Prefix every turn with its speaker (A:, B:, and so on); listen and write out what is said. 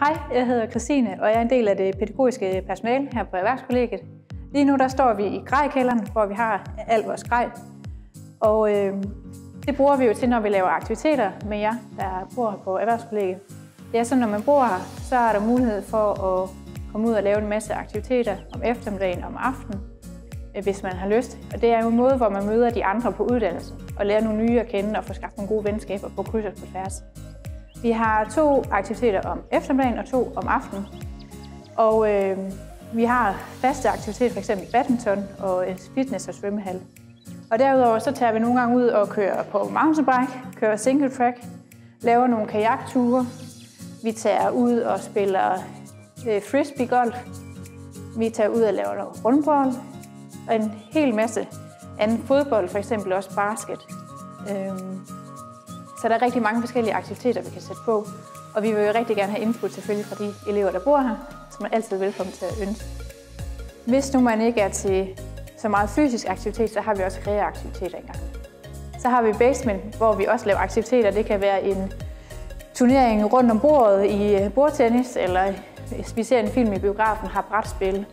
A: Hej, jeg hedder Christine, og jeg er en del af det pædagogiske personale her på Erhvervskollegiet. Lige nu der står vi i grejkælderen, hvor vi har alt vores grej. Og øh, det bruger vi jo til, når vi laver aktiviteter med jer, der bor her på Erhvervskollegiet. Det er sådan, når man bor her, så er der mulighed for at komme ud og lave en masse aktiviteter om eftermiddagen og om aftenen, øh, hvis man har lyst. Og det er jo en måde, hvor man møder de andre på uddannelsen og lærer nogle nye at kende og få skabt nogle gode venskaber på kryds og på tværs. Vi har to aktiviteter om eftermiddagen og to om aftenen. Og øh, vi har faste aktiviteter, f.eks. badminton og fitness og svømmehal. Og derudover så tager vi nogle gange ud og kører på mountainbike, kører single track, laver nogle kajakture. Vi tager ud og spiller øh, frisbee-golf. Vi tager ud og laver noget rundbold. Og en hel masse anden fodbold, for eksempel også basket. Øh, så der er rigtig mange forskellige aktiviteter, vi kan sætte på. Og vi vil jo rigtig gerne have input selvfølgelig fra de elever, der bor her, som er altid velkommen til at ønske. Hvis nu man ikke er til så meget fysisk aktivitet, så har vi også kreaaktiviteter engang. Så har vi basement, hvor vi også laver aktiviteter. Det kan være en turnering rundt om bordet i øh, bordtennis, eller hvis vi ser en film i biografen, har brætspil.